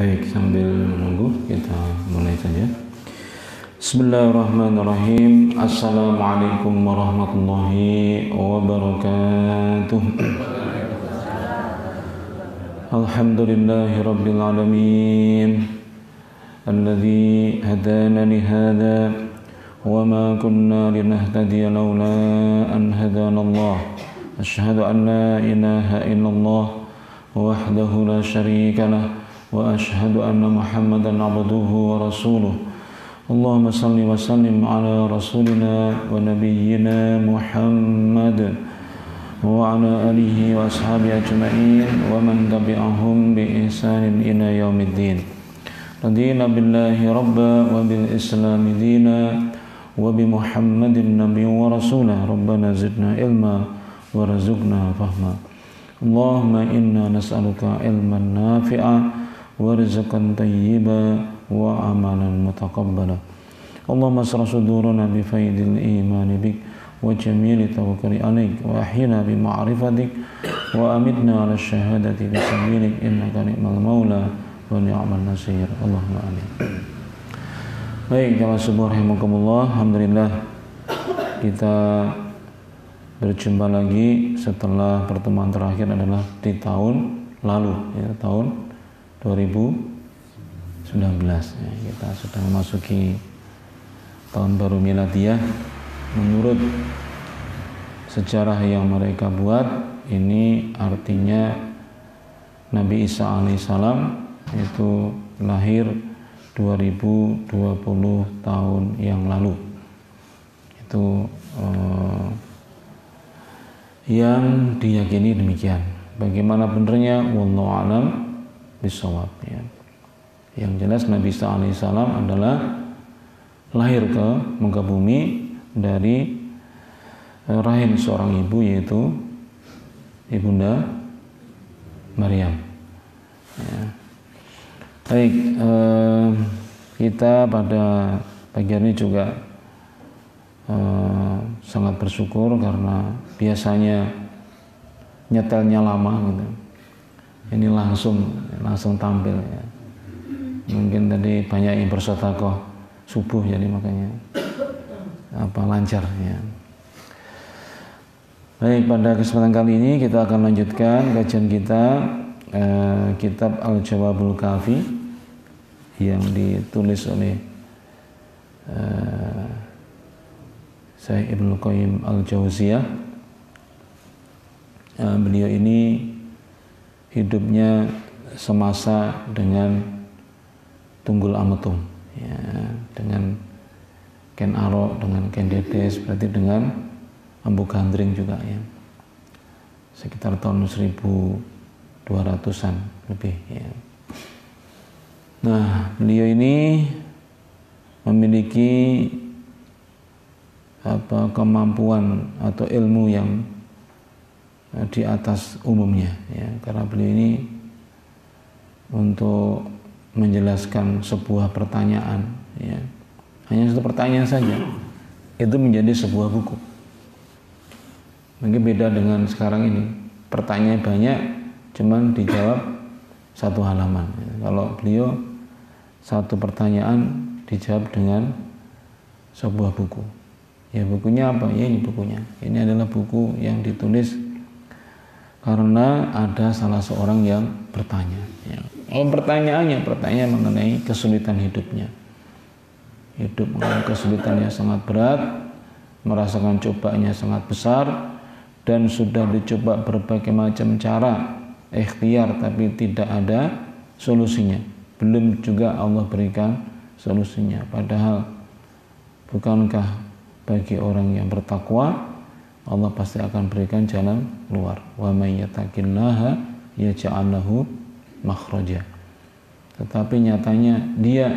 Baik, sambil menunggu kita mulai saja. Bismillahirrahmanirrahim. Assalamualaikum warahmatullahi wabarakatuh. Alhamdulillahi rabbil alamin. Alladhi hadana li hadha wa ma kunna linahtadiya lawla an hadana Allah. Ashhadu an la ilaha illallah wahdahu la sharika lahu وأشهد أن محمدا عبده ورسوله. اللهم صل وسلم على رسولنا ونبينا محمد وعلى آله وأصحابه أجمعين ومن تبعهم بإحسان إلى يوم الدين. رضينا بالله ربا وبالإسلام دينا وبمحمد النبي ورسوله. ربنا زدنا علما ورزقنا فهما. اللهم إنا نسألك علما نافعا ورزقا طيبا وعملا متقبلا اللهم اشرح صدورنا بفيد الإيمان بك وجميل توكل عليك وأحينا بمعرفتك وأمتنا على الشهادة بسبيلك إنك نعم المولى ونعم النصير اللهم آمين Baik, jamaah subuh rahimakumullah. Alhamdulillah kita berjumpa lagi setelah pertemuan terakhir adalah di tahun lalu ya, tahun 2019 ya, kita sudah memasuki tahun baru miladiah. Menurut sejarah yang mereka buat ini artinya Nabi Isa alaihissalam itu lahir 2020 tahun yang lalu. Itu eh, yang diyakini demikian. Bagaimana benernya? Wallahu alam bisawab ya. yang jelas Nabi alaihissalam adalah lahir ke muka bumi dari eh, rahim seorang ibu yaitu ibunda Maryam ya. Baik, eh, kita pada pagi ini juga eh, sangat bersyukur karena biasanya nyetelnya lama gitu. Ini langsung langsung tampil ya. Mungkin tadi banyak yang bersotakoh subuh jadi makanya apa lancar ya. Baik, pada kesempatan kali ini kita akan lanjutkan kajian kita eh, kitab Al-Jawabul Kafi yang ditulis oleh uh, Syekh Ibnu Qayyim Al-Jauziyah. Uh, beliau ini hidupnya semasa dengan Tunggul Ametung ya, dengan Ken Arok, dengan Ken Dedes, berarti dengan Ambu Gandring juga ya. Sekitar tahun 1200-an lebih ya. Nah, beliau ini memiliki apa kemampuan atau ilmu yang di atas umumnya ya karena beliau ini untuk menjelaskan sebuah pertanyaan ya hanya satu pertanyaan saja itu menjadi sebuah buku mungkin beda dengan sekarang ini pertanyaan banyak cuman dijawab satu halaman kalau beliau satu pertanyaan dijawab dengan sebuah buku. Ya bukunya apa? Ya ini bukunya. Ini adalah buku yang ditulis karena ada salah seorang yang bertanya. Ya. Oh pertanyaannya, pertanyaan mengenai kesulitan hidupnya. Hidup mengalami kesulitan sangat berat, merasakan cobaannya sangat besar, dan sudah dicoba berbagai macam cara ikhtiar tapi tidak ada solusinya belum juga Allah berikan solusinya padahal bukankah bagi orang yang bertakwa Allah pasti akan berikan jalan keluar. Wa may yattaqillaha yaj'al lahu makhraja. Tetapi nyatanya dia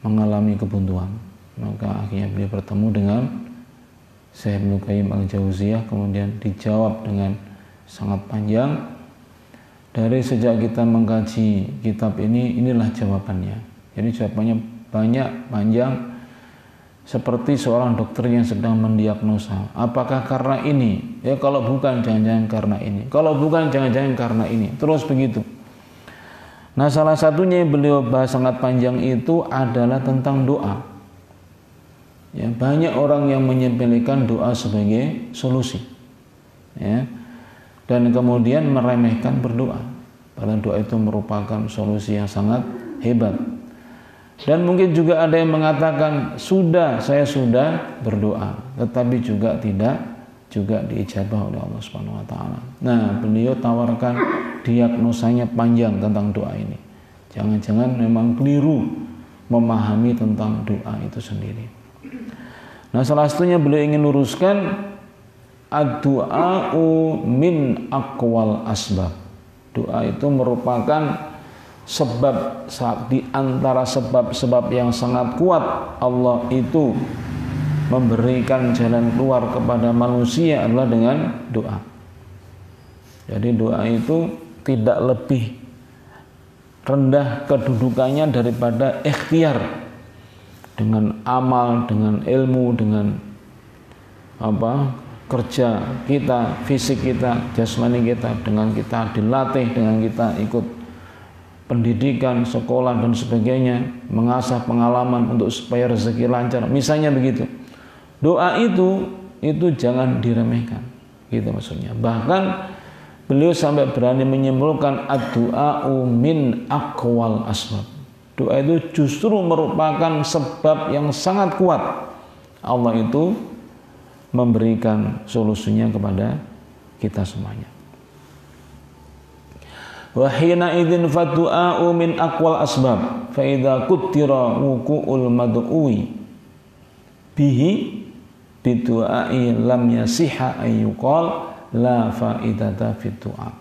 mengalami kebuntuan. Maka akhirnya beliau bertemu dengan Syekh Ibnu Qayyim Al-Jauziyah kemudian dijawab dengan sangat panjang. Dari sejak kita mengkaji kitab ini inilah jawabannya. Jadi jawabannya banyak panjang seperti seorang dokter yang sedang mendiagnosa apakah karena ini ya kalau bukan jangan-jangan karena ini kalau bukan jangan-jangan karena ini terus begitu Nah, salah satunya yang beliau bahas sangat panjang itu adalah tentang doa. Ya, banyak orang yang menyepelekan doa sebagai solusi. Ya. Dan kemudian meremehkan berdoa. Padahal doa itu merupakan solusi yang sangat hebat. Dan mungkin juga ada yang mengatakan sudah saya sudah berdoa, tetapi juga tidak juga diijabah oleh Allah Subhanahu wa taala. Nah, beliau tawarkan diagnosanya panjang tentang doa ini. Jangan-jangan memang keliru memahami tentang doa itu sendiri. Nah, salah satunya beliau ingin luruskan ad-du'a'u min aqwal asbab. Doa itu merupakan sebab di antara sebab-sebab yang sangat kuat Allah itu memberikan jalan keluar kepada manusia adalah dengan doa. Jadi doa itu tidak lebih rendah kedudukannya daripada ikhtiar dengan amal, dengan ilmu, dengan apa kerja kita, fisik kita, jasmani kita, dengan kita dilatih, dengan kita ikut pendidikan, sekolah dan sebagainya, mengasah pengalaman untuk supaya rezeki lancar. Misalnya begitu. Doa itu itu jangan diremehkan. Gitu maksudnya. Bahkan beliau sampai berani menyimpulkan ad-du'a'u min aqwal asbab. Doa itu justru merupakan sebab yang sangat kuat. Allah itu memberikan solusinya kepada kita semuanya. Wahina idin fadu'a'u min aqwal asbab. Fa idza kuttira wuqu'ul mad'uwi bihi bidu'ai lam yasiha ayyuqal la faidata fit du'a.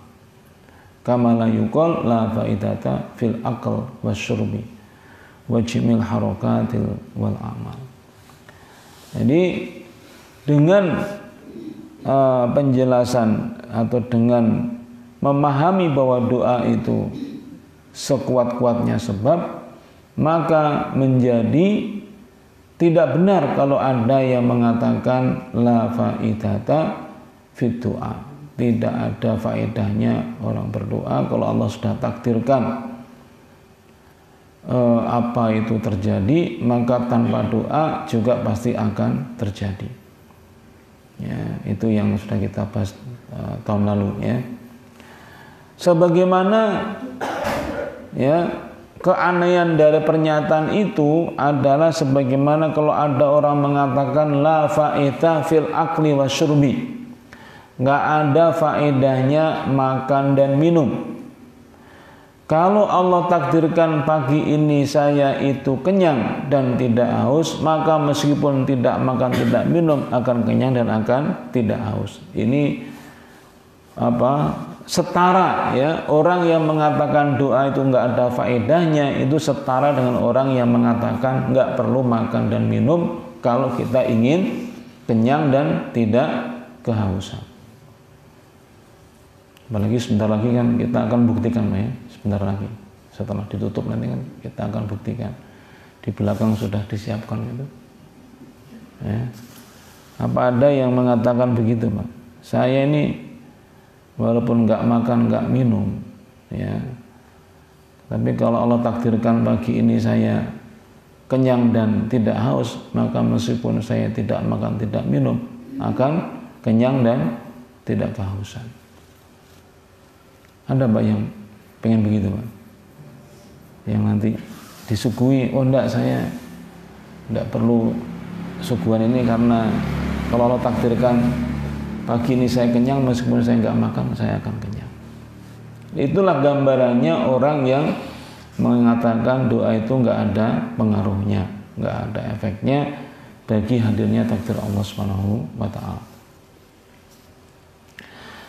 Kama la yuqal la faidata fil aql wasyurbi wajimil harakatil wal amal. Jadi dengan uh, penjelasan atau dengan memahami bahwa doa itu sekuat-kuatnya sebab maka menjadi tidak benar kalau ada yang mengatakan la faidata fit Tidak ada faedahnya orang berdoa kalau Allah sudah takdirkan eh, apa itu terjadi, maka tanpa doa juga pasti akan terjadi. Ya, itu yang sudah kita bahas eh, tahun lalu ya. Sebagaimana ya keanehan dari pernyataan itu adalah sebagaimana kalau ada orang mengatakan la faedah fil akli wa syurbi nggak ada faedahnya makan dan minum kalau Allah takdirkan pagi ini saya itu kenyang dan tidak haus, maka meskipun tidak makan tidak minum akan kenyang dan akan tidak haus. Ini apa setara ya orang yang mengatakan doa itu nggak ada faedahnya itu setara dengan orang yang mengatakan nggak perlu makan dan minum kalau kita ingin kenyang dan tidak kehausan. Apalagi sebentar lagi kan kita akan buktikan ya sebentar lagi setelah ditutup nanti kan kita akan buktikan di belakang sudah disiapkan itu. Ya. Apa ada yang mengatakan begitu, Pak? Saya ini walaupun nggak makan nggak minum ya. Tapi kalau Allah takdirkan pagi ini saya kenyang dan tidak haus maka meskipun saya tidak makan tidak minum akan kenyang dan tidak kehausan. Ada mbak yang pengen begitu mbak yang nanti disuguhi oh enggak saya enggak perlu suguhan ini karena kalau Allah takdirkan pagi ini saya kenyang meskipun saya nggak makan saya akan kenyang. Itulah gambarannya orang yang mengatakan doa itu nggak ada pengaruhnya nggak ada efeknya bagi hadirnya takdir Allah Subhanahu wa taala.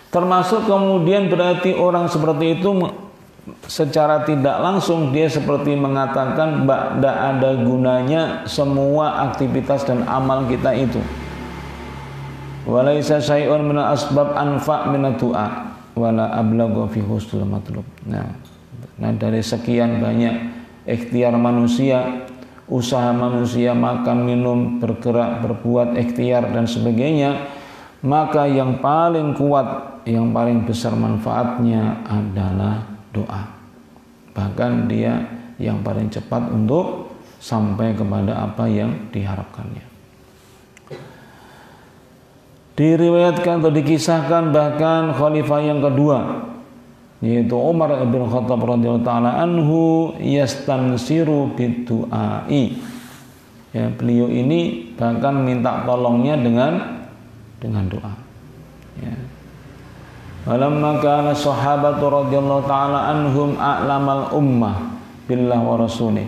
Termasuk kemudian berarti orang seperti itu secara tidak langsung dia seperti mengatakan tidak ada gunanya semua aktivitas dan amal kita itu walaisa syai'un min asbab anfa min du'a wala ablagha fi husnul matlub. Nah, nah dari sekian banyak ikhtiar manusia, usaha manusia makan, minum, bergerak, berbuat ikhtiar dan sebagainya, maka yang paling kuat, yang paling besar manfaatnya adalah doa. bahkan dia yang paling cepat untuk sampai kepada apa yang diharapkannya. Diriwayatkan atau dikisahkan bahkan khalifah yang kedua yaitu Umar bin Khattab radhiyallahu taala anhu yastansiru bidu'ai. Ya, beliau ini bahkan minta tolongnya dengan dengan doa. Ya. Walamma kana sahabatu radhiyallahu taala anhum a'lamal ummah billah wa rasulih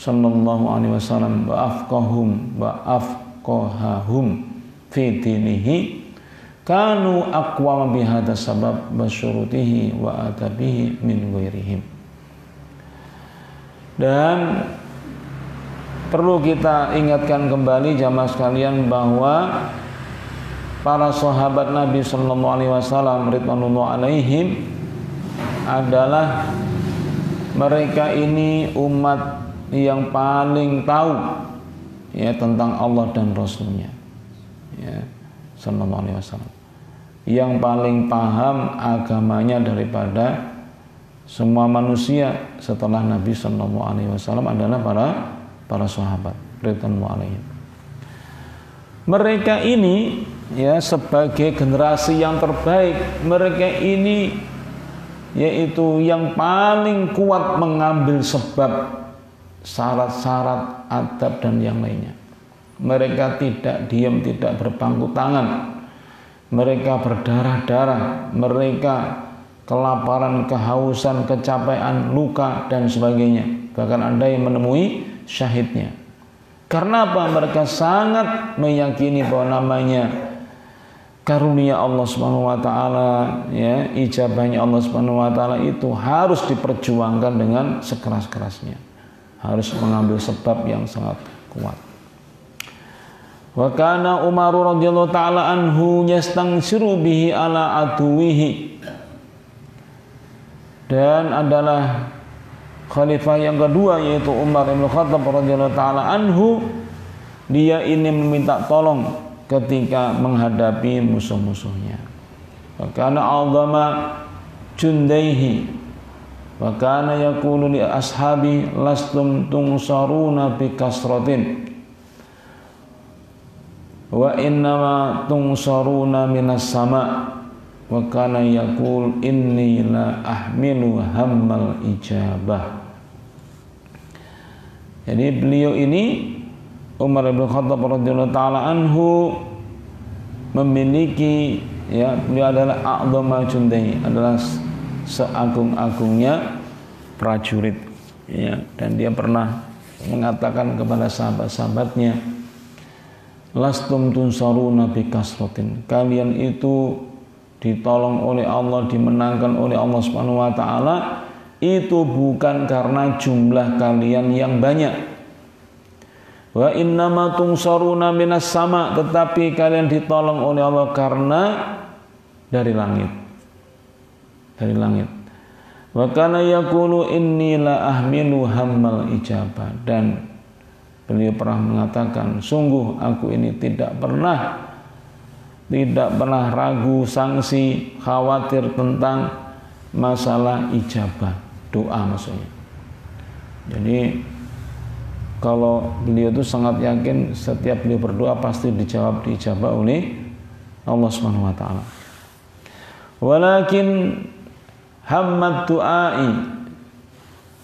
sallallahu alaihi wasallam wa afqahum wa afqahahum fi dinihi kanu aqwama bihada sabab basyurutihi wa adabihi min ghairihim. Dan perlu kita ingatkan kembali jamaah sekalian bahwa para sahabat Nabi Sallallahu Alaihi Wasallam ridwanullah alaihim adalah mereka ini umat yang paling tahu ya tentang Allah dan Rasulnya. ya, Sallallahu Alaihi Wasallam yang paling paham agamanya daripada semua manusia setelah Nabi Sallallahu Alaihi Wasallam adalah para para sahabat Ridwanullah Mereka ini ya sebagai generasi yang terbaik, mereka ini yaitu yang paling kuat mengambil sebab syarat-syarat adab dan yang lainnya. Mereka tidak diam, tidak berpangku tangan. Mereka berdarah-darah, mereka kelaparan, kehausan, kecapean, luka dan sebagainya. Bahkan ada yang menemui syahidnya. Karena apa? Mereka sangat meyakini bahwa namanya karunia Allah Subhanahu wa taala ya, ijabahnya Allah Subhanahu wa taala itu harus diperjuangkan dengan sekeras-kerasnya. Harus mengambil sebab yang sangat kuat. Wa kana Umar radhiyallahu taala anhu yastansiru bihi ala aduwihi. Dan adalah khalifah yang kedua yaitu Umar bin Khattab radhiyallahu taala anhu dia ini meminta tolong ketika menghadapi musuh-musuhnya. Wa kana azama jundaihi wa kana yaqulu li ashabi lastum tunsaruna bi kasratin wa innama tunsaruna minas sama. Wa kana yaqul inni la ahmilu hammal ijabah. Jadi beliau ini Umar bin Khattab radhiyallahu taala anhu memiliki ya beliau adalah a'dhama jundai adalah seagung-agungnya prajurit ya. Dan dia pernah mengatakan kepada sahabat-sahabatnya lastum tunsaruna bi kasratin kalian itu ditolong oleh Allah dimenangkan oleh Allah Subhanahu wa taala itu bukan karena jumlah kalian yang banyak. Wa innama tunsaruna minas sama tetapi kalian ditolong oleh Allah karena dari langit. Dari langit. Wa kana yaqulu inni la ahmilu hammal ijabah dan Beliau pernah mengatakan, sungguh aku ini tidak pernah tidak pernah ragu, sanksi, khawatir tentang masalah ijabah, doa maksudnya. Jadi kalau beliau itu sangat yakin setiap beliau berdoa pasti dijawab diijabah oleh Allah Subhanahu wa taala. Walakin hammat du'ai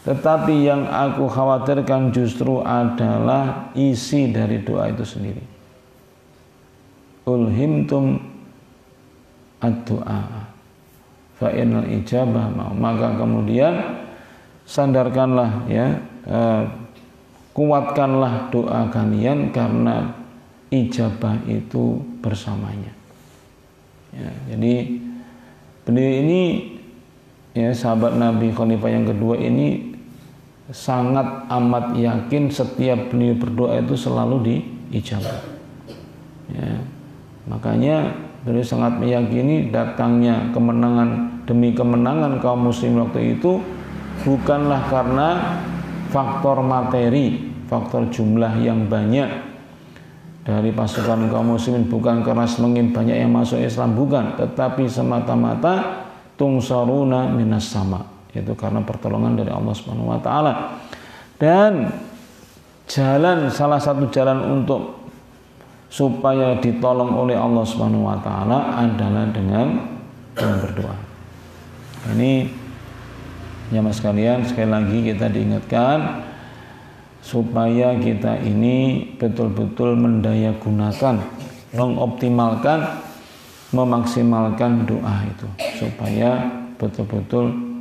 tetapi yang aku khawatirkan justru adalah isi dari doa itu sendiri. Ulhimtum ad-du'a fa ijabah maka kemudian sandarkanlah ya eh, kuatkanlah doa kalian karena ijabah itu bersamanya. Ya, jadi beliau ini ya sahabat Nabi Khalifah yang kedua ini sangat amat yakin setiap beliau berdoa itu selalu diijabah. Ya. Makanya beliau sangat meyakini datangnya kemenangan demi kemenangan kaum muslim waktu itu bukanlah karena faktor materi, faktor jumlah yang banyak dari pasukan kaum muslimin bukan karena semakin banyak yang masuk Islam bukan, tetapi semata-mata tungsaruna minas sama Itu karena pertolongan dari Allah Subhanahu wa taala. Dan jalan salah satu jalan untuk supaya ditolong oleh Allah Subhanahu wa taala adalah dengan berdoa. Ini ya mas kalian sekali lagi kita diingatkan supaya kita ini betul-betul mendaya gunakan, mengoptimalkan, memaksimalkan doa itu supaya betul-betul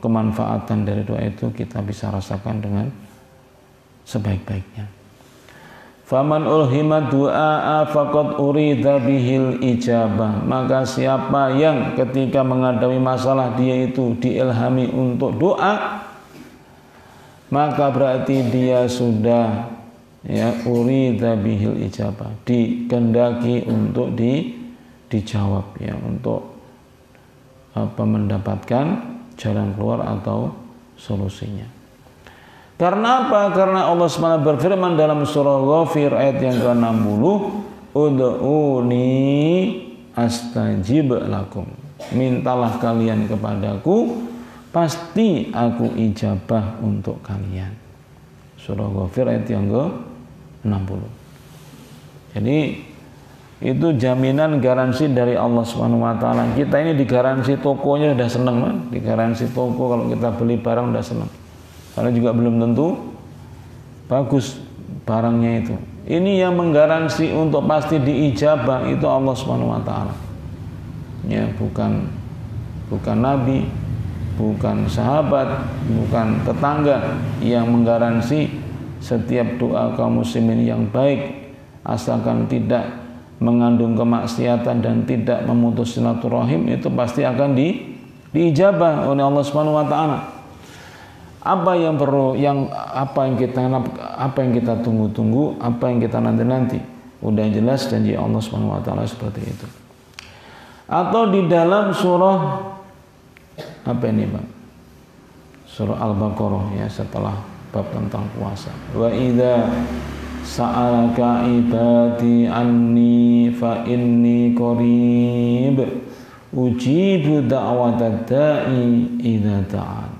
kemanfaatan dari doa itu kita bisa rasakan dengan sebaik-baiknya. Faman ulhima du'a faqad urida bihil ijabah. Maka siapa yang ketika menghadapi masalah dia itu diilhami untuk doa, maka berarti dia sudah ya urida bihil ijabah, dikendaki untuk di dijawab ya untuk apa mendapatkan jalan keluar atau solusinya. Karena apa? Karena Allah SWT berfirman dalam surah Ghafir ayat yang ke-60, Udu'uni astajib lakum. Mintalah kalian kepadaku, pasti aku ijabah untuk kalian. Surah Ghafir ayat yang ke-60. Jadi itu jaminan garansi dari Allah Subhanahu wa taala. Kita ini digaransi tokonya udah seneng, man. Digaransi toko kalau kita beli barang udah seneng karena juga belum tentu bagus barangnya itu. Ini yang menggaransi untuk pasti diijabah itu Allah Subhanahu wa taala. Ya, bukan bukan nabi, bukan sahabat, bukan tetangga yang menggaransi setiap doa kaum muslimin yang baik asalkan tidak mengandung kemaksiatan dan tidak memutus silaturahim itu pasti akan di diijabah oleh Allah Subhanahu wa taala. Apa yang perlu yang apa yang kita apa yang kita tunggu-tunggu apa yang kita nanti-nanti? Udah jelas janji Allah Subhanahu wa taala seperti itu. Atau di dalam surah apa ini Bang surah Al-Baqarah ya setelah bab tentang puasa. Wa idza sa'alaka ibadi anni fa inni qarib. Ujibu da'watad da'i ta'an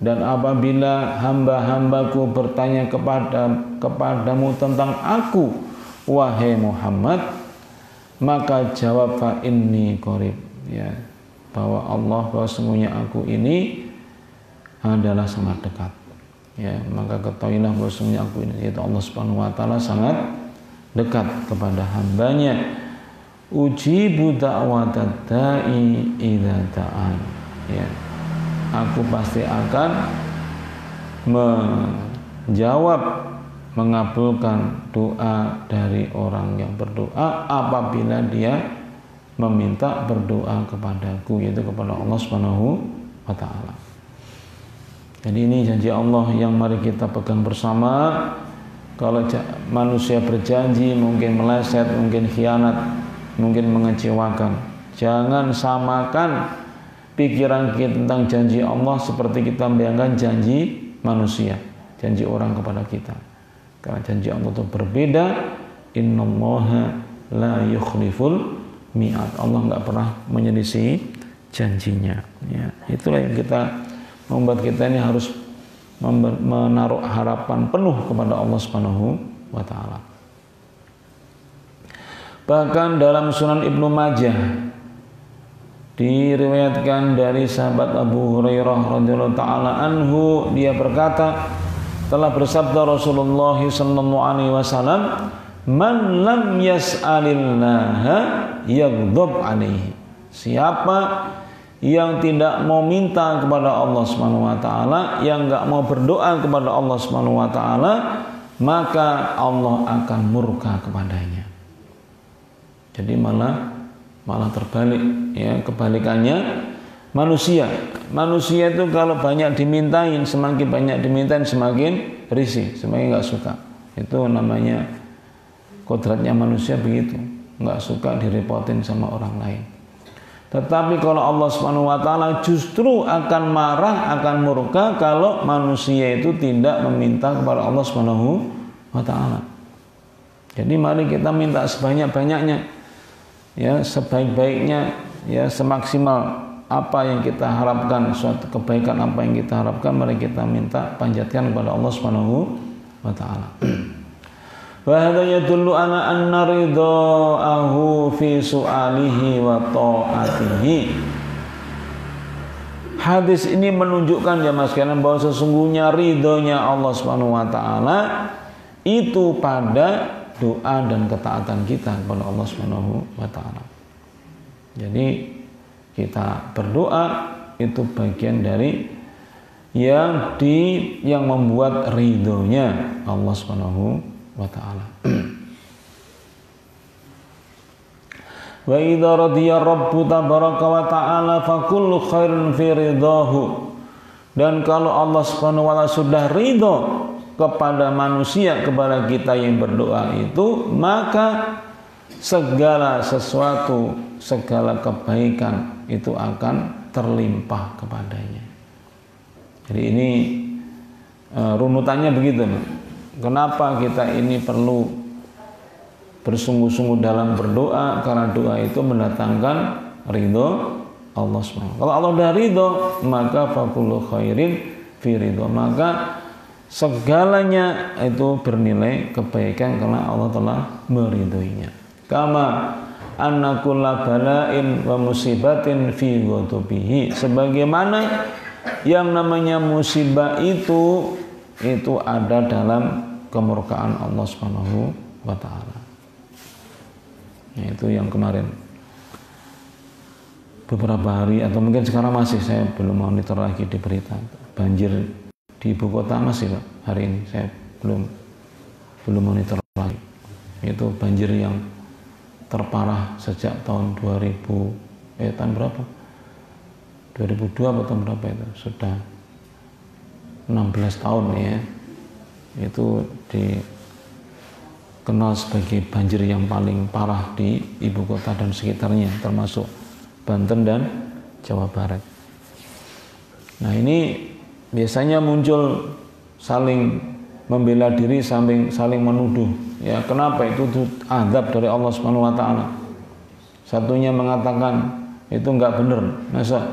dan apabila hamba-hambaku bertanya kepada kepadamu tentang aku wahai Muhammad maka jawab fa inni qarib. Ya bahwa Allah bahwa semuanya aku ini adalah sangat dekat ya maka ketahuilah bahwa semuanya aku ini yaitu Allah Subhanahu wa taala sangat dekat kepada hambanya ujibu da'i idza ta'an ya aku pasti akan menjawab mengabulkan doa dari orang yang berdoa apabila dia meminta berdoa kepadaku yaitu kepada Allah Subhanahu wa taala. Jadi ini janji Allah yang mari kita pegang bersama. Kalau manusia berjanji mungkin meleset, mungkin khianat, mungkin mengecewakan. Jangan samakan pikiran kita tentang janji Allah seperti kita membayangkan janji manusia, janji orang kepada kita. Karena janji Allah itu berbeda. Innallaha la yukhliful mi'at. Allah nggak pernah menyelisih janjinya. Ya, itulah yang kita membuat kita ini harus menaruh harapan penuh kepada Allah Subhanahu wa taala. Bahkan dalam Sunan Ibnu Majah diriwayatkan dari sahabat Abu Hurairah radhiyallahu taala anhu dia berkata telah bersabda Rasulullah sallallahu alaihi wasallam man lam yas'alillaha yaghdab alaihi siapa yang tidak mau minta kepada Allah Subhanahu wa taala yang enggak mau berdoa kepada Allah Subhanahu wa taala maka Allah akan murka kepadanya. Jadi malah malah terbalik ya kebalikannya. Manusia manusia itu kalau banyak dimintain semakin banyak dimintain semakin risih semakin nggak suka. Itu namanya kodratnya manusia begitu. Nggak suka direpotin sama orang lain tetapi kalau Allah Subhanahu wa taala justru akan marah akan murka kalau manusia itu tidak meminta kepada Allah Subhanahu wa taala jadi mari kita minta sebanyak-banyaknya ya sebaik-baiknya ya semaksimal apa yang kita harapkan suatu kebaikan apa yang kita harapkan mari kita minta panjatkan kepada Allah Subhanahu wa taala. Wa hadha yadullu ala anna ridaahu fi su'alihi wa ta'atihi. Hadis ini menunjukkan ya Mas sekalian bahwa sesungguhnya ridhonya Allah Subhanahu wa taala itu pada doa dan ketaatan kita kepada Allah Subhanahu wa taala. Jadi kita berdoa itu bagian dari yang di yang membuat ridhonya Allah Subhanahu wa taala. Wa idza radiya rabbu tabaraka wa ta'ala fa kullu khairin fi ridahu. Dan kalau Allah Subhanahu wa taala sudah ridho kepada manusia kepada kita yang berdoa itu, maka segala sesuatu, segala kebaikan itu akan terlimpah kepadanya. Jadi ini e, runutannya begitu. Kenapa kita ini perlu bersungguh-sungguh dalam berdoa karena doa itu mendatangkan ridho Allah SWT. Kalau Allah sudah ridho, maka fakullu khairin fi ridho. Maka segalanya itu bernilai kebaikan karena Allah telah meridhoinya. Kama anna kulla bala'in wa musibatin fi ghadabihi. Sebagaimana yang namanya musibah itu itu ada dalam kemurkaan Allah Subhanahu wa taala. Itu yang kemarin. Beberapa hari atau mungkin sekarang masih saya belum monitor lagi di berita. Banjir di ibu kota masih Pak hari ini. Saya belum belum monitor lagi. Itu banjir yang terparah sejak tahun 2000 eh tahun berapa? 2002 atau tahun berapa itu? Sudah 16 tahun ya itu dikenal sebagai banjir yang paling parah di ibu kota dan sekitarnya termasuk Banten dan Jawa Barat. Nah ini biasanya muncul saling membela diri saling saling menuduh ya. Kenapa? Itu, itu adab dari Allah Subhanahu wa taala. Satunya mengatakan itu enggak benar masa?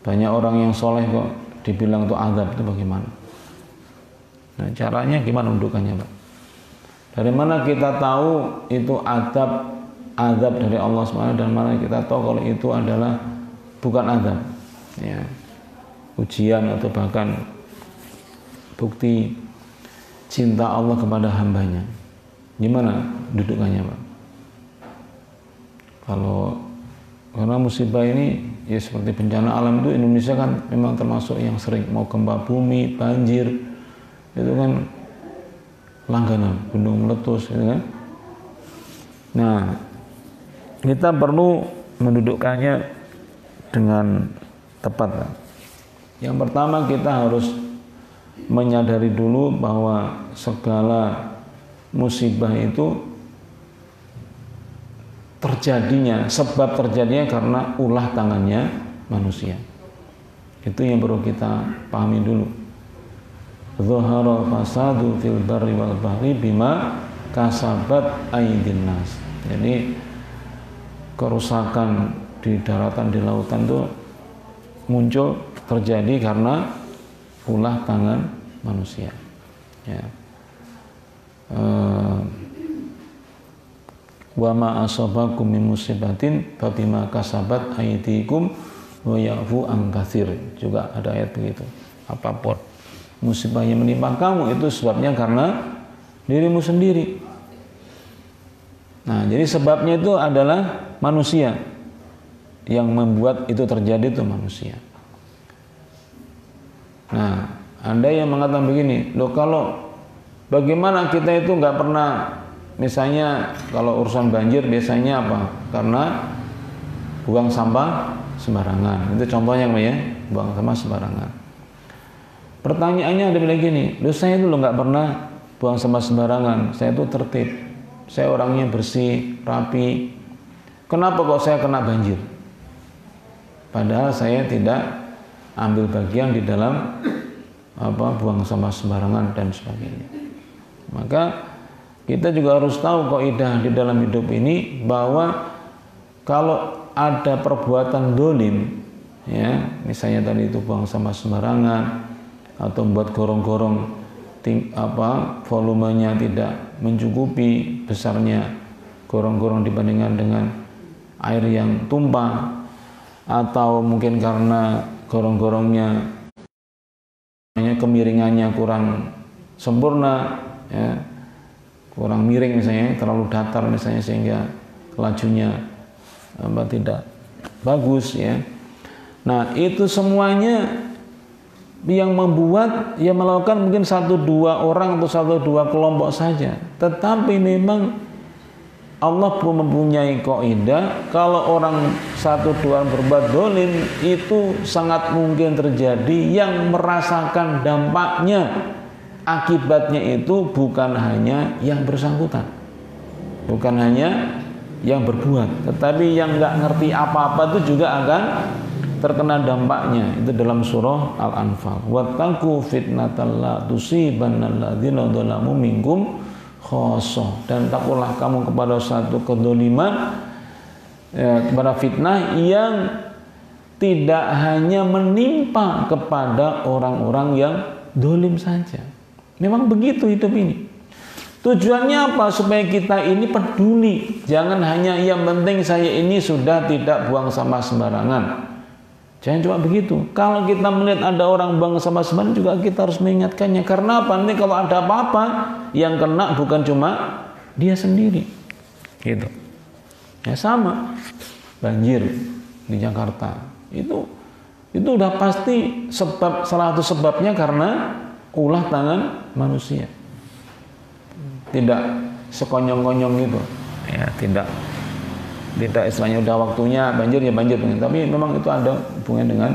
Banyak orang yang soleh kok dibilang itu adab itu bagaimana nah caranya gimana undukannya Pak dari mana kita tahu itu adab adab dari Allah Subhanahu dan mana kita tahu kalau itu adalah bukan adab ya ujian atau bahkan bukti cinta Allah kepada hambanya. Gimana dudukannya Pak? Kalau karena musibah ini ya seperti bencana alam itu Indonesia kan memang termasuk yang sering mau gempa bumi, banjir itu kan langganan gunung meletus gitu kan. Nah, kita perlu mendudukkannya dengan tepat. Yang pertama kita harus menyadari dulu bahwa segala musibah itu terjadinya, sebab terjadinya karena ulah tangannya manusia. Itu yang perlu kita pahami dulu. Zuhara fasadu fil barri wal bahri bima kasabat aidin nas. Jadi kerusakan di daratan di lautan itu muncul terjadi karena ulah tangan manusia. Ya. Uh, wa ma asabakum min musibatin fabima kasabat aydikum wa yafu an Juga ada ayat begitu. Apa pun musibah yang menimpa kamu itu sebabnya karena dirimu sendiri. Nah, jadi sebabnya itu adalah manusia yang membuat itu terjadi itu manusia. Nah, Anda yang mengatakan begini, loh kalau bagaimana kita itu nggak pernah misalnya kalau urusan banjir biasanya apa? Karena buang sampah sembarangan. Itu contohnya ya, buang sampah sembarangan. Pertanyaannya ada bilang gini, loh saya itu lo nggak pernah buang sampah sembarangan. Saya itu tertib. Saya orangnya bersih, rapi. Kenapa kok saya kena banjir? Padahal saya tidak ambil bagian di dalam apa buang sampah sembarangan dan sebagainya. Maka kita juga harus tahu kaidah di dalam hidup ini bahwa kalau ada perbuatan dolim ya misalnya tadi itu buang sampah sembarangan atau membuat gorong-gorong apa volumenya tidak mencukupi besarnya gorong-gorong dibandingkan dengan air yang tumpah atau mungkin karena gorong-gorongnya kemiringannya kurang sempurna ya kurang miring misalnya terlalu datar misalnya sehingga lajunya apa tidak bagus ya. Nah itu semuanya yang membuat ya melakukan mungkin satu dua orang atau satu dua kelompok saja. Tetapi memang Allah pun mempunyai kaidah kalau orang satu dua berbuat dolim itu sangat mungkin terjadi yang merasakan dampaknya akibatnya itu bukan hanya yang bersangkutan. Bukan hanya yang berbuat. Tetapi yang nggak ngerti apa-apa itu juga akan terkena dampaknya. Itu dalam surah Al-Anfal. Wattaqu minkum dan takutlah kamu kepada satu kedoliman ya, kepada fitnah yang tidak hanya menimpa kepada orang-orang yang dolim saja. Memang begitu hidup ini. Tujuannya apa? Supaya kita ini peduli. Jangan hanya yang penting saya ini sudah tidak buang sampah sembarangan. Jangan cuma begitu. Kalau kita melihat ada orang buang sampah sembarangan juga kita harus mengingatkannya. Karena apa? Nanti kalau ada apa-apa yang kena bukan cuma dia sendiri. Gitu. Ya sama. Banjir di Jakarta. Itu itu udah pasti sebab salah satu sebabnya karena ulah tangan manusia. Tidak sekonyong-konyong gitu. Ya, tidak tidak istilahnya udah waktunya banjir ya banjir tapi memang itu ada hubungan dengan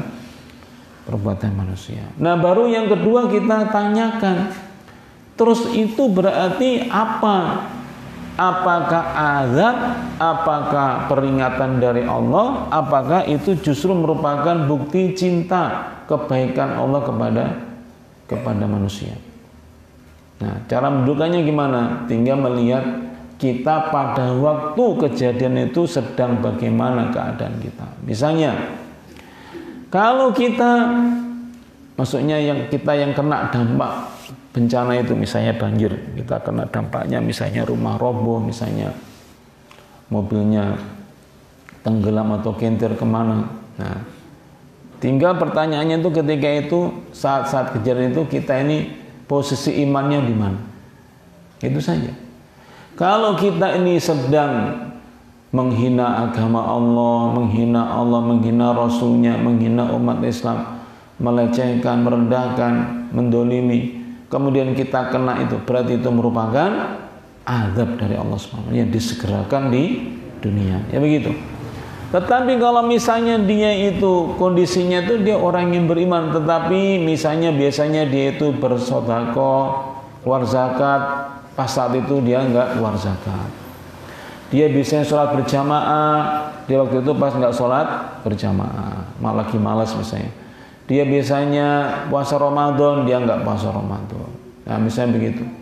perbuatan manusia. Nah, baru yang kedua kita tanyakan. Terus itu berarti apa? Apakah azab? Apakah peringatan dari Allah? Apakah itu justru merupakan bukti cinta kebaikan Allah kepada kepada manusia? Nah, cara mendudukannya gimana? Tinggal melihat kita pada waktu kejadian itu sedang bagaimana keadaan kita. Misalnya, kalau kita, maksudnya yang kita yang kena dampak bencana itu, misalnya banjir, kita kena dampaknya, misalnya rumah roboh, misalnya mobilnya tenggelam atau kentir ke mana. Nah, tinggal pertanyaannya itu ketika itu saat-saat kejadian itu kita ini posisi imannya di mana? Itu saja. Kalau kita ini sedang menghina agama Allah, menghina Allah, menghina Rasulnya, menghina umat Islam, melecehkan, merendahkan, mendolimi, kemudian kita kena itu, berarti itu merupakan azab dari Allah SWT yang disegerakan di dunia. Ya begitu. Tetapi kalau misalnya dia itu kondisinya itu dia orang yang beriman, tetapi misalnya biasanya dia itu bersodako, keluar zakat, pas saat itu dia nggak keluar zakat. Dia bisa sholat berjamaah. Dia waktu itu pas nggak sholat berjamaah. Malah lagi malas misalnya. Dia biasanya puasa Ramadan dia nggak puasa Ramadan. Nah misalnya begitu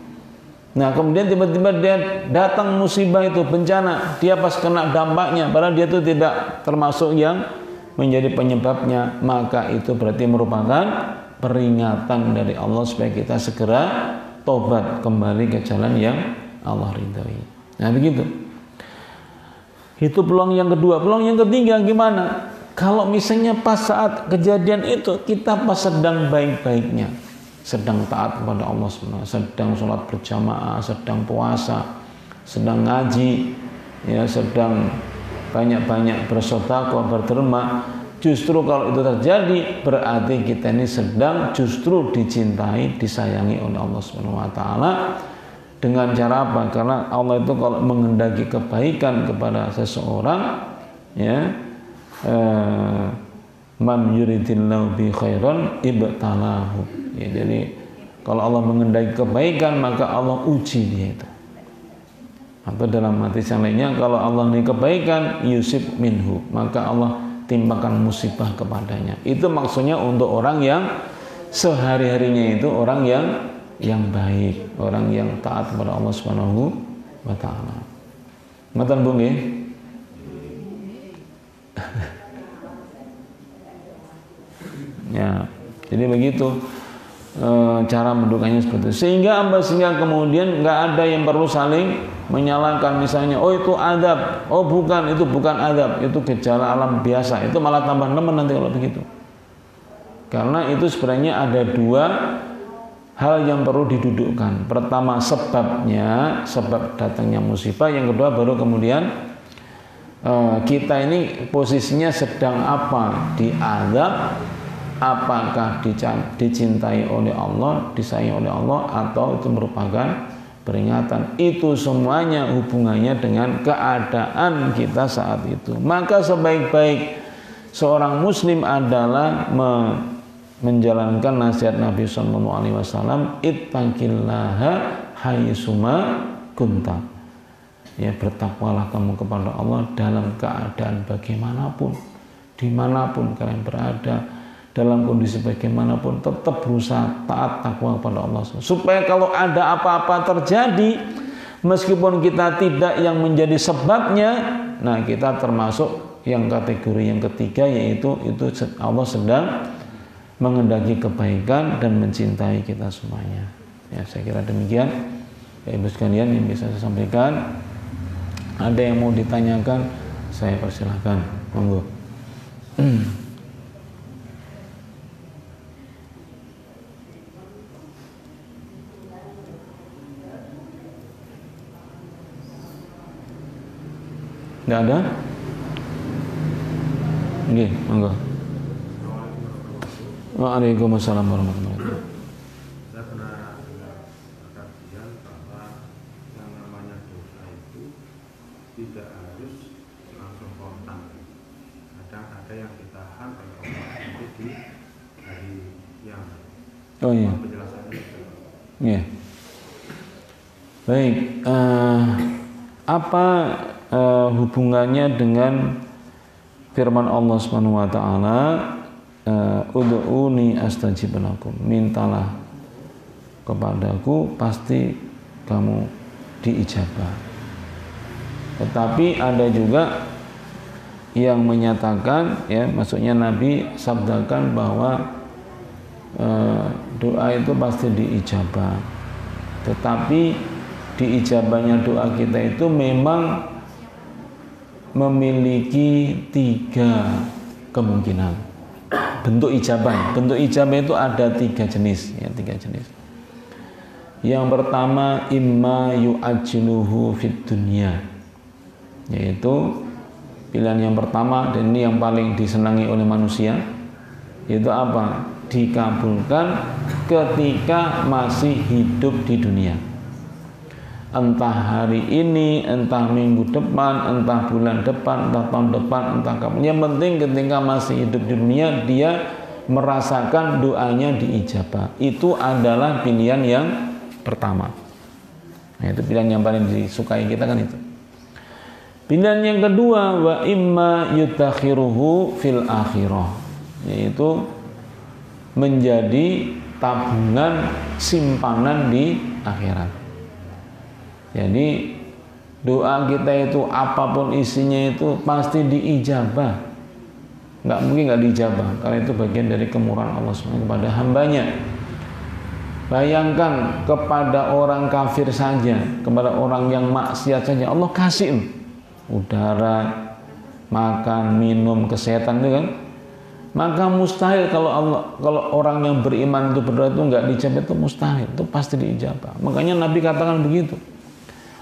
nah kemudian tiba-tiba dia datang musibah itu bencana dia pas kena dampaknya padahal dia itu tidak termasuk yang menjadi penyebabnya maka itu berarti merupakan peringatan dari Allah supaya kita segera tobat kembali ke jalan yang Allah ridhoi. Nah begitu. Itu peluang yang kedua. Peluang yang ketiga gimana? Kalau misalnya pas saat kejadian itu kita pas sedang baik-baiknya, sedang taat kepada Allah SWT, sedang sholat berjamaah, sedang puasa, sedang ngaji, ya sedang banyak-banyak bersodakoh, berderma, Justru kalau itu terjadi berarti kita ini sedang justru dicintai, disayangi oleh Allah Subhanahu wa dengan cara apa? Karena Allah itu kalau mengendaki kebaikan kepada seseorang ya eh, man yuridillahu bi khairan ibtalahu. Ya, jadi kalau Allah mengendaki kebaikan maka Allah uji dia itu. Atau dalam hati yang lainnya kalau Allah ini kebaikan yusuf minhu maka Allah timpakan musibah kepadanya. Itu maksudnya untuk orang yang sehari-harinya itu orang yang yang baik, orang yang taat kepada Allah Subhanahu wa taala. Ngoten Bu nggih? Jadi begitu e, cara mendudukannya seperti itu. Sehingga apa sehingga kemudian nggak ada yang perlu saling menyalahkan misalnya, oh itu adab, oh bukan itu bukan adab, itu gejala alam biasa. Itu malah tambah nemen nanti kalau begitu. Karena itu sebenarnya ada dua hal yang perlu didudukkan. Pertama sebabnya, sebab datangnya musibah. Yang kedua baru kemudian uh, kita ini posisinya sedang apa? Diadab, apakah dicintai oleh Allah, disayangi oleh Allah, atau itu merupakan peringatan. Itu semuanya hubungannya dengan keadaan kita saat itu. Maka sebaik-baik seorang muslim adalah me menjalankan nasihat Nabi Shallallahu Alaihi Wasallam ittaqillaha hayyusuma kunta ya bertakwalah kamu kepada Allah dalam keadaan bagaimanapun di mana pun kalian berada dalam kondisi bagaimanapun tetap berusaha taat takwa kepada Allah supaya kalau ada apa-apa terjadi meskipun kita tidak yang menjadi sebabnya nah kita termasuk yang kategori yang ketiga yaitu itu Allah sedang mengendaki kebaikan dan mencintai kita semuanya. Ya, saya kira demikian. Ya, Ibu sekalian yang bisa saya sampaikan. Ada yang mau ditanyakan, saya persilahkan. Monggo. Tidak ada? Oke, monggo. Waalaikumsalam warahmatullahi wabarakatuh. Saya pernah dengar kajian bahwa yang namanya dosa itu tidak harus langsung kontan. Kadang ada yang ditahan oleh Allah itu di hari yang Oh iya. Iya. Baik, eh, apa hubungannya dengan firman Allah Subhanahu wa taala uh, ud'uni astajib lakum mintalah kepadaku pasti kamu diijabah. Tetapi ada juga yang menyatakan ya maksudnya Nabi sabdakan bahwa uh, doa itu pasti diijabah. Tetapi diijabahnya doa kita itu memang memiliki tiga kemungkinan bentuk ijabah. Bentuk ijabah itu ada tiga jenis, ya tiga jenis. Yang pertama imma yu'ajjiluhu fid dunya. Yaitu pilihan yang pertama dan ini yang paling disenangi oleh manusia yaitu apa? Dikabulkan ketika masih hidup di dunia entah hari ini, entah minggu depan, entah bulan depan, entah tahun depan, entah kapan. Yang penting ketika masih hidup di dunia dia merasakan doanya diijabah. Itu adalah pilihan yang pertama. Nah, itu pilihan yang paling disukai kita kan itu. Pilihan yang kedua wa imma yutakhiruhu fil akhirah yaitu menjadi tabungan simpanan di akhirat. Jadi doa kita itu apa pun isinya itu pasti diijabah. Nggak mungkin nggak diijabah karena itu bagian dari kemurahan Allah SWT kepada hambanya. Bayangkan kepada orang kafir saja, kepada orang yang maksiat saja, Allah kasih udara, makan, minum, kesehatan itu kan. Maka mustahil kalau Allah, kalau orang yang beriman itu berdoa itu nggak dijabah itu mustahil, itu pasti diijabah. Makanya Nabi katakan begitu.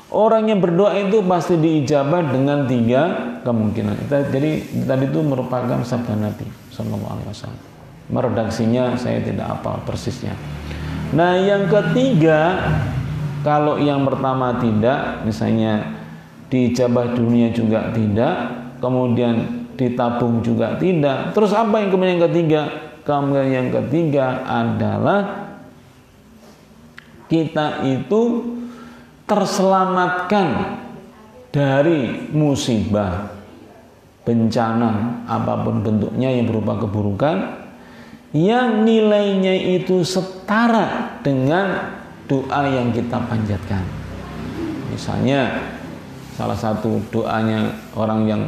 Orang yang berdoa itu pasti diijabah dengan tiga kemungkinan. Jadi tadi itu merupakan sabda Nabi Shallallahu Alaihi Wasallam. Meredaksinya saya tidak apa persisnya. Nah yang ketiga, kalau yang pertama tidak, misalnya diijabah dunia juga tidak, kemudian ditabung juga tidak. Terus apa yang kemudian yang ketiga? Kemudian yang ketiga adalah kita itu terselamatkan dari musibah, bencana apa pun bentuknya yang berupa keburukan yang nilainya itu setara dengan doa yang kita panjatkan. Misalnya salah satu doanya orang yang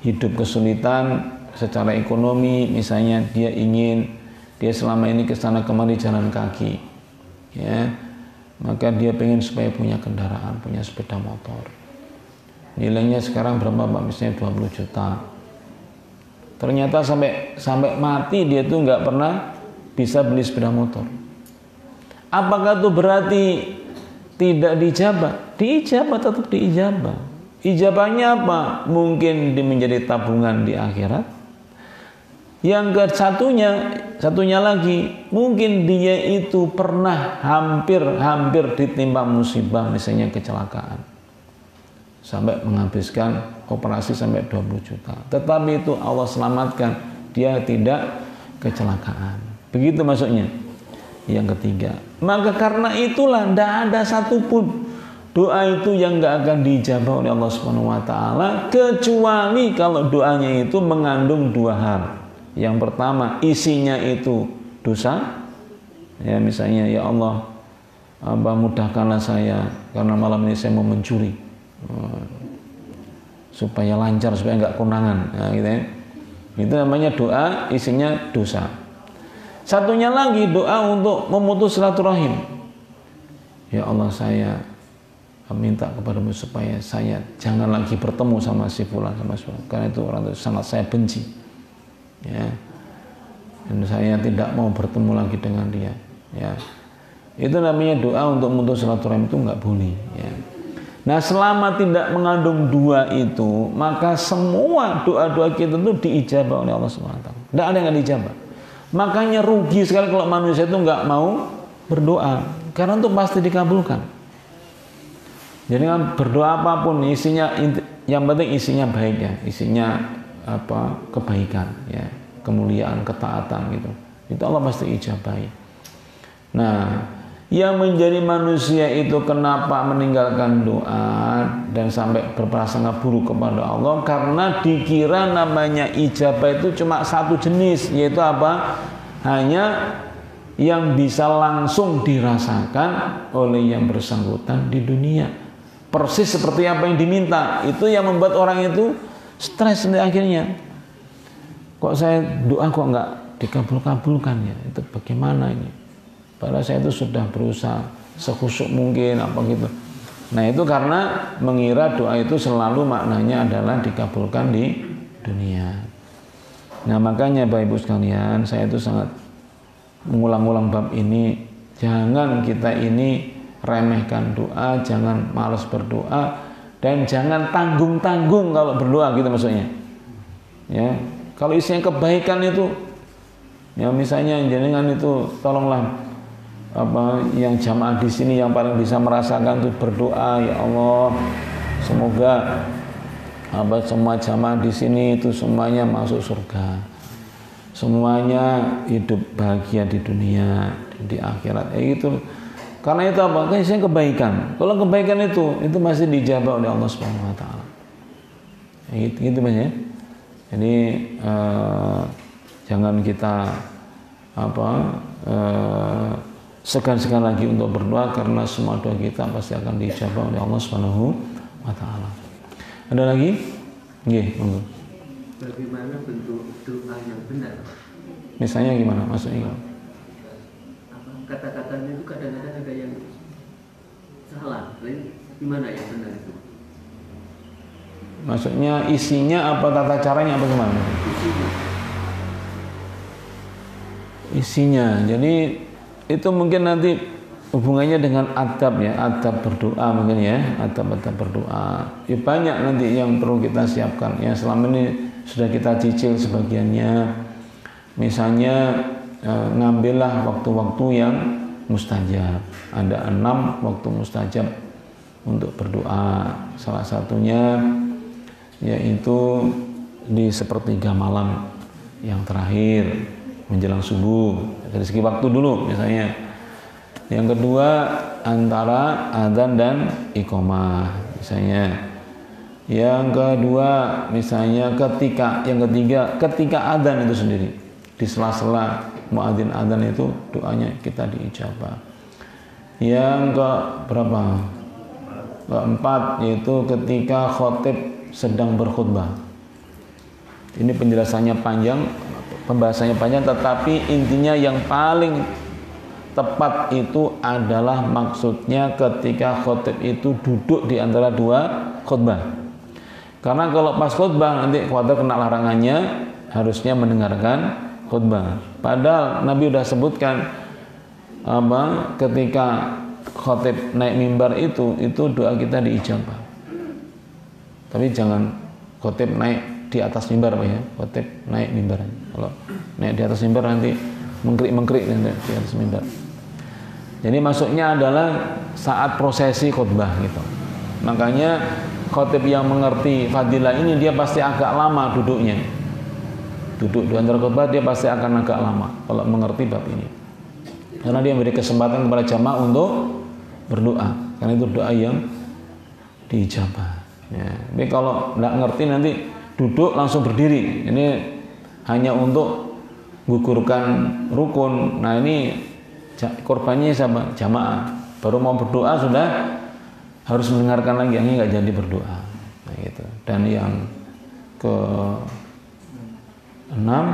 hidup kesulitan secara ekonomi, misalnya dia ingin dia selama ini ke sana kemari jalan kaki ya maka dia pengen supaya punya kendaraan punya sepeda motor. Nilainya sekarang berapa Pak misalnya 20 juta. Ternyata sampai sampai mati dia tuh nggak pernah bisa beli sepeda motor. Apakah itu berarti tidak dijabah dijabah tetap diijabah. Ijabahnya apa? Mungkin menjadi tabungan di akhirat. Yang ke satunya, satunya lagi, mungkin dia itu pernah hampir-hampir ditimpa musibah, misalnya kecelakaan. Sampai menghabiskan operasi sampai 20 juta. Tetapi itu Allah selamatkan, dia tidak kecelakaan. Begitu maksudnya. Yang ketiga, maka karena itulah tidak ada satupun doa itu yang nggak akan dijawab oleh Allah Subhanahu Wa Taala kecuali kalau doanya itu mengandung dua hal yang pertama isinya itu dosa. Ya misalnya ya Allah apa mudahkanlah saya karena malam ini saya mau mencuri. Eh, supaya lancar supaya nggak konangan ya, gitu ya. itu namanya doa isinya dosa. Satunya lagi doa untuk memutus silaturahim. Ya Allah saya minta kepadamu supaya saya jangan lagi bertemu sama si fulan sama si karena itu orang itu sangat saya benci ya. Dan saya tidak mau bertemu lagi dengan dia. Ya. Itu namanya doa untuk memutus silaturahim itu nggak boleh ya. Nah selama tidak mengandung dua itu maka semua doa-doa kita itu diijabah oleh Allah SWT tidak ada yang diijabah. Makanya rugi sekali kalau manusia itu nggak mau berdoa. Karena itu pasti dikabulkan. Jadi berdoa apa pun isinya yang penting isinya baik ya. Isinya apa kebaikan ya kemuliaan ketaatan gitu. Itu Allah pasti ijabai nah yang menjadi manusia itu kenapa meninggalkan doa dan sampai berprasangka buruk kepada Allah? Karena dikira namanya ijabah itu cuma satu jenis yaitu apa? Hanya yang bisa langsung dirasakan oleh yang bersangkutan di dunia. Persis seperti apa yang diminta. Itu yang membuat orang itu stres nanti akhirnya. Kok saya doa kok nggak dikabul-kabulkan ya? Itu bagaimana ini? Padahal saya itu sudah berusaha sekusuk mungkin apa gitu. Nah itu karena mengira doa itu selalu maknanya adalah dikabulkan di dunia. Nah makanya Bapak Ibu sekalian saya itu sangat mengulang-ulang bab ini. Jangan kita ini remehkan doa jangan malas berdoa dan jangan tanggung-tanggung kalau berdoa gitu maksudnya. Ya. Kalau isinya kebaikan itu ya misalnya jenengan itu tolonglah apa yang jamaah di sini yang paling bisa merasakan itu berdoa ya Allah. Semoga apa semua jamaah di sini itu semuanya masuk surga. Semuanya hidup bahagia di dunia di akhirat. Ya gitu karena itu apa? Kan kebaikan. Kalau kebaikan itu itu masih dijawab oleh Allah Subhanahu wa taala. Gitu, gitu Mas ya. Jadi eh, jangan kita apa eh, segan-segan lagi untuk berdoa karena semua doa kita pasti akan dijawab oleh Allah Subhanahu wa taala. Ada lagi? Nggih, monggo. Bagaimana bentuk doa yang benar? Misalnya gimana maksudnya? Kata-katanya itu kadang-kadang ada yang salah. Gimana yang benar itu? Maksudnya isinya apa tata caranya apa gimana? Isinya. Isinya. Jadi itu mungkin nanti hubungannya dengan adab ya, adab berdoa mungkin ya, adab-adab berdoa. Ya banyak nanti yang perlu kita siapkan. Ya selama ini sudah kita cicil sebagiannya. Misalnya e, ngambillah waktu-waktu yang mustajab. Ada enam waktu mustajab untuk berdoa. Salah satunya yaitu di sepertiga malam yang terakhir menjelang subuh dari segi waktu dulu misalnya yang kedua antara adzan dan iqomah misalnya yang kedua misalnya ketika yang ketiga ketika adzan itu sendiri di sela-sela muadzin adzan itu doanya kita diijabah. Yang ke berapa? Keempat yaitu ketika khotib sedang berkhutbah. Ini penjelasannya panjang, pembahasannya panjang tetapi intinya yang paling tepat itu adalah maksudnya ketika khotib itu duduk di antara dua khutbah karena kalau pas khutbah nanti khawatir kena larangannya harusnya mendengarkan khutbah. Padahal Nabi sudah sebutkan apa ketika khotib naik mimbar itu itu doa kita diijabah tapi jangan khotib naik di atas mimbar Pak ya. Khotib naik mimbar. Kalau naik di atas mimbar nanti mengkrik-mengkrik di atas mimbar. Jadi maksudnya adalah saat prosesi khutbah gitu. Makanya khotib yang mengerti fadilah ini dia pasti agak lama duduknya duduk di antara khutbah dia pasti akan agak lama kalau mengerti bab ini. Karena dia memberi kesempatan kepada jamaah untuk berdoa. Karena itu doa yang diijabah. Ya. tapi kalau nggak ngerti nanti duduk langsung berdiri. Ini hanya untuk gugurkan rukun. Nah ini korbannya sama jamaah. Baru mau berdoa sudah harus mendengarkan lagi. Ini nggak jadi berdoa. Nah, gitu. Dan yang ke enam.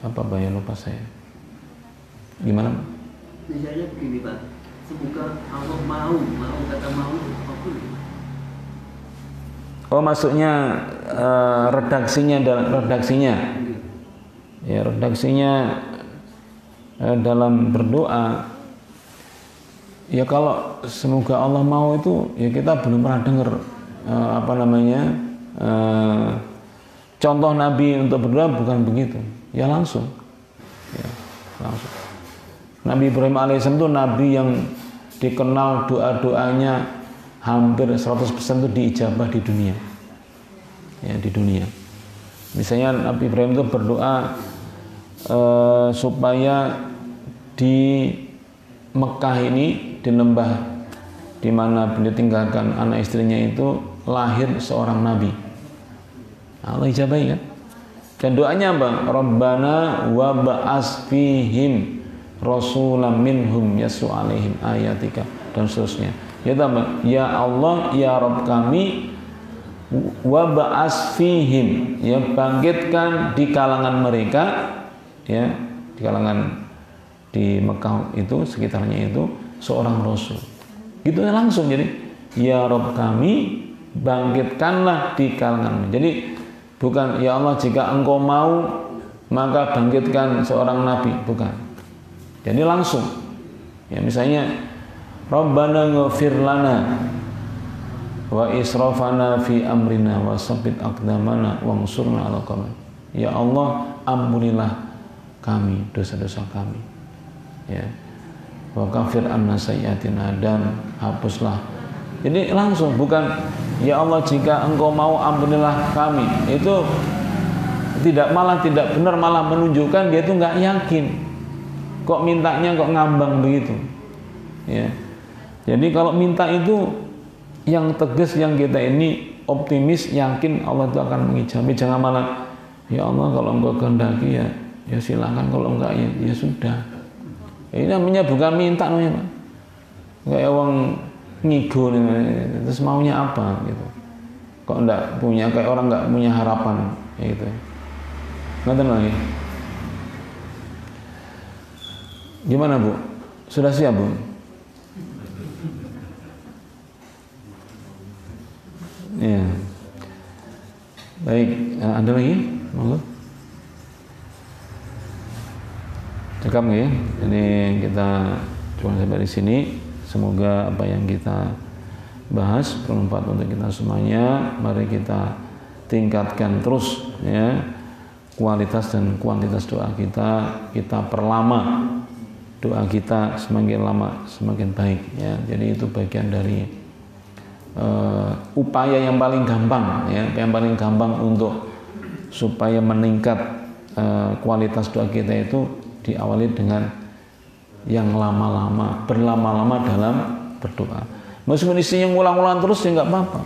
Apa bayar lupa saya? Gimana misalnya begini pak. Semoga Allah mau mau kata mau Oh maksudnya uh, redaksinya dalam redaksinya? Ya redaksinya uh, dalam berdoa ya kalau semoga Allah mau itu ya kita belum pernah dengar uh, apa namanya uh, contoh Nabi untuk berdoa bukan begitu. Ya langsung. Ya langsung. Nabi Ibrahim alaihissalam itu Nabi yang dikenal doa-doanya hampir 100% itu diijabah di dunia. Ya di dunia. Misalnya Nabi Ibrahim itu berdoa uh, supaya di Mekah ini di lembah di mana beliau tinggalkan anak istrinya itu lahir seorang nabi Allah ijabah kan dan doanya apa? Rabbana wa ba'as fihim rasulam minhum yasu alaihim ayatika dan seterusnya. Ya tambah ya Allah ya Rabb kami wa ba'as fihim ya bangkitkan di kalangan mereka ya di kalangan di Mekah itu sekitarnya itu seorang rasul. Gitu langsung jadi ya Rob kami bangkitkanlah di kalangan. Jadi bukan ya Allah jika engkau mau maka bangkitkan seorang nabi bukan jadi langsung ya misalnya Rabbana ghafir wa israfana fi amrina wa sabit aqdamana wa ansurna ala Ya Allah, ampunilah kami dosa-dosa kami. Ya. Wa kafir anna sayyatina dan hapuslah. Jadi langsung bukan ya Allah jika engkau mau ampunilah kami. Itu tidak malah tidak benar malah menunjukkan dia itu nggak yakin. Kok mintanya kok ngambang begitu. Ya. Jadi kalau minta itu yang tegas yang kita ini optimis yakin Allah itu akan mengijabi jangan malah ya Allah kalau engkau kehendaki ya ya silahkan kalau enggak ya, ya sudah ini namanya bukan minta namanya Pak kayak uang ngigo terus maunya apa gitu kok enggak punya kayak orang enggak punya harapan ya gitu ngerti lagi gimana bu sudah siap bu Ya. Baik, eh, ada lagi? Monggo. Cekap ya. Jadi kita cuma sampai di sini. Semoga apa yang kita bahas bermanfaat untuk kita semuanya. Mari kita tingkatkan terus ya kualitas dan kuantitas doa kita. Kita perlama doa kita semakin lama semakin baik ya. Jadi itu bagian dari uh, upaya yang paling gampang ya yang paling gampang untuk supaya meningkat uh, kualitas doa kita itu diawali dengan yang lama-lama berlama-lama dalam berdoa. Meskipun isinya ngulang-ulang terus ya nggak apa-apa.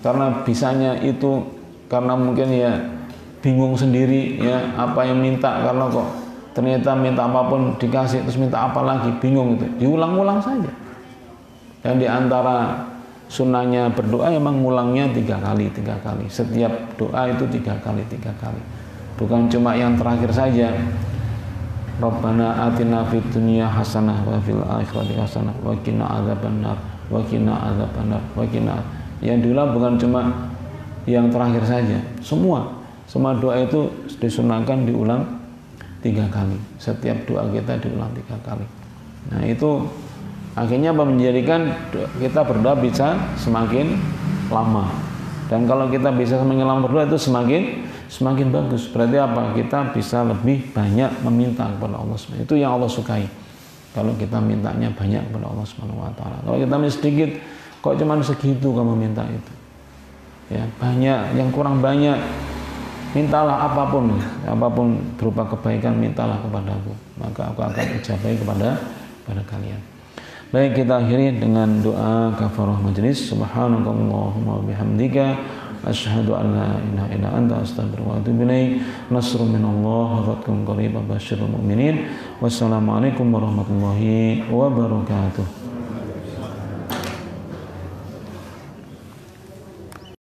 Karena bisanya itu karena mungkin ya bingung sendiri ya apa yang minta karena kok ternyata minta apa pun dikasih terus minta apa lagi bingung itu. Diulang-ulang saja. Dan di antara sunnahnya berdoa emang ngulangnya tiga kali tiga kali. Setiap doa itu tiga kali tiga kali. Bukan cuma yang terakhir saja Rabbana atina fid dunya hasanah wa fil akhirati hasanah wa qina adzabannar wa qina adzabannar wa qina yang diulang bukan cuma yang terakhir saja semua semua doa itu disunahkan diulang tiga kali. Setiap doa kita diulang tiga kali. Nah itu akhirnya apa menjadikan kita berdoa bisa semakin lama. Dan kalau kita bisa semakin lama berdoa itu semakin semakin bagus. Berarti apa? Kita bisa lebih banyak meminta kepada Allah SWT. Itu yang Allah sukai. Kalau kita mintanya banyak kepada Allah Subhanahu wa taala. Kalau kita minta sedikit, kok cuma segitu kamu minta itu. Ya, banyak, yang kurang banyak. Mintalah apa pun, apa pun berupa kebaikan mintalah kepadaku, maka aku akan ucapai kepada kepada kalian. Baik kita akhiri dengan doa kafarah majlis. Subhanakallahumma bihamdika أشهد أن لا إله إلا أنت أستغفرك وأتوب إليك نصر من الله وفتح قريب بشر المؤمنين والسلام عليكم ورحمة الله وبركاته